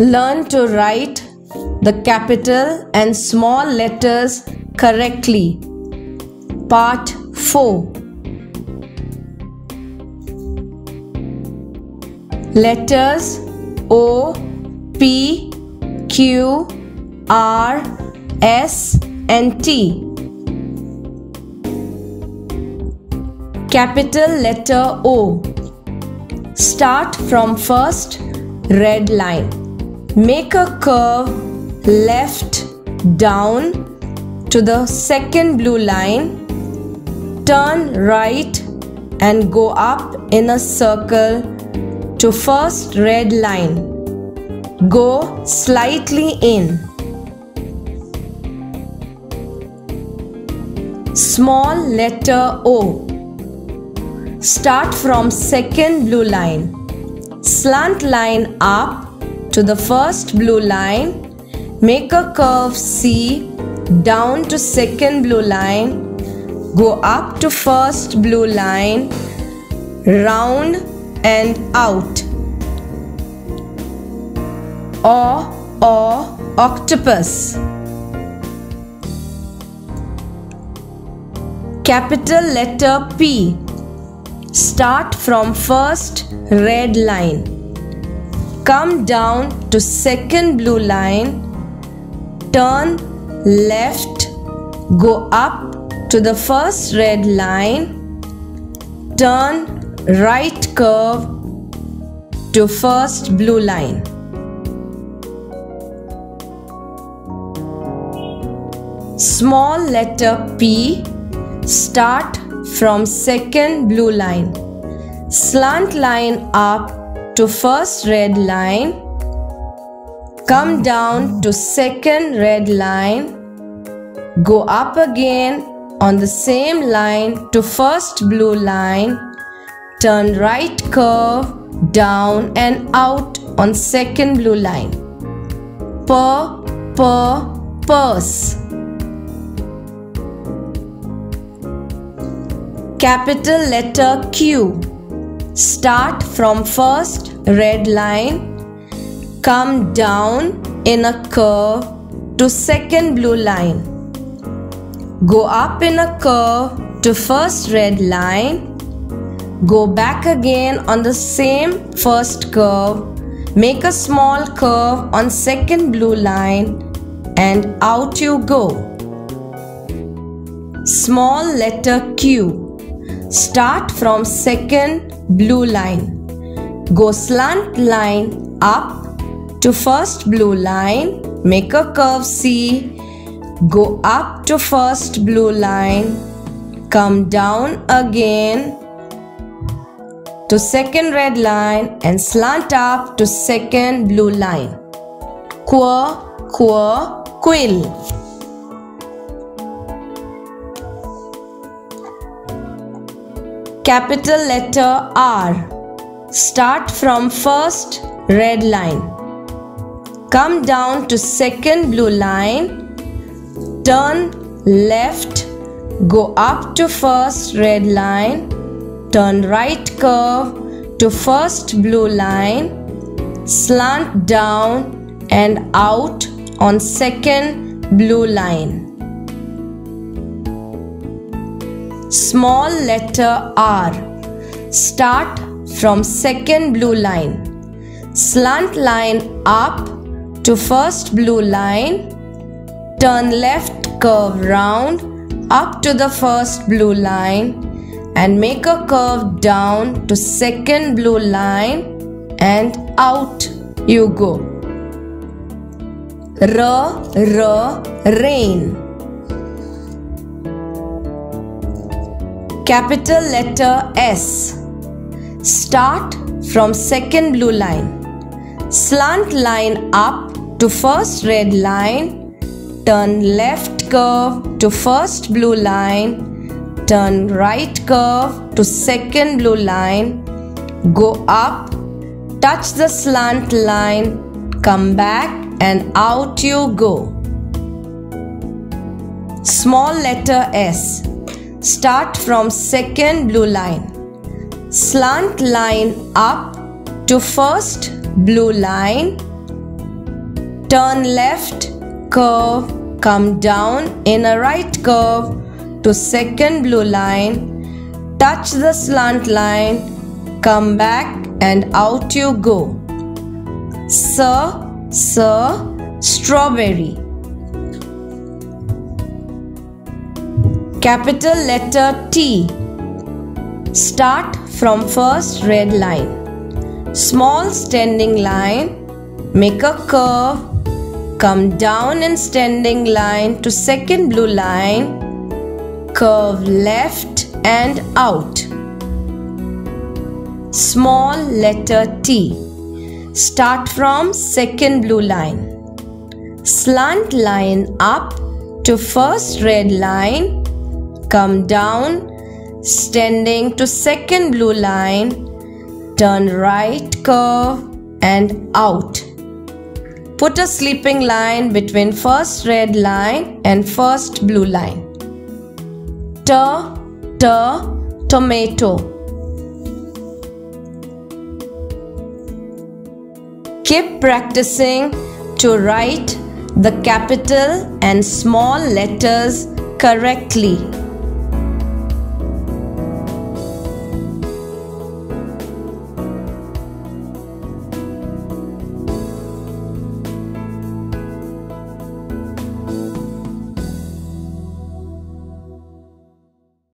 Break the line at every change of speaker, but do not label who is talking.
Learn to write the capital and small letters correctly. Part 4 Letters O, P, Q, R, S, and T. Capital letter O. Start from first red line. Make a curve left down to the second blue line. Turn right and go up in a circle to first red line. Go slightly in. Small letter O. Start from second blue line. Slant line up to the first blue line. Make a curve C down to second blue line. Go up to first blue line. Round and out. Or or octopus. Capital letter P. Start from first red line. Come down to second blue line. Turn left. Go up to the first red line. Turn right curve to first blue line. Small letter P start from second blue line. Slant line up to first red line. Come down to second red line. Go up again on the same line to first blue line. Turn right curve down and out on second blue line. Per, per, purse. Capital letter Q. Start from first red line. Come down in a curve to second blue line. Go up in a curve to first red line. Go back again on the same first curve. Make a small curve on second blue line and out you go. Small letter Q. Start from second blue line. Go slant line up to first blue line. Make a curve C. Go up to first blue line. Come down again to second red line and slant up to second blue line. Quir, quir, quill. Capital letter R. Start from first red line. Come down to second blue line. Turn left. Go up to first red line. Turn right curve to first blue line. Slant down and out on second blue line. Small letter R. Start from second blue line. Slant line up to first blue line. Turn left curve round up to the first blue line and make a curve down to second blue line and out you go. R, R, rain. Capital letter S. Start from second blue line. Slant line up to first red line. Turn left curve to first blue line. Turn right curve to second blue line. Go up. Touch the slant line. Come back and out you go. Small letter S. Start from second blue line. Slant line up to first blue line. Turn left, curve, come down in a right curve to second blue line. Touch the slant line, come back and out you go. Sir, sir, strawberry. Capital letter T. Start from first red line. Small standing line. Make a curve. Come down in standing line to second blue line. Curve left and out. Small letter T. Start from second blue line. Slant line up to first red line come down standing to second blue line turn right curve and out. Put a sleeping line between first red line and first blue line. T t tomato. Keep practicing to write the capital and small letters correctly